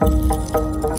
Música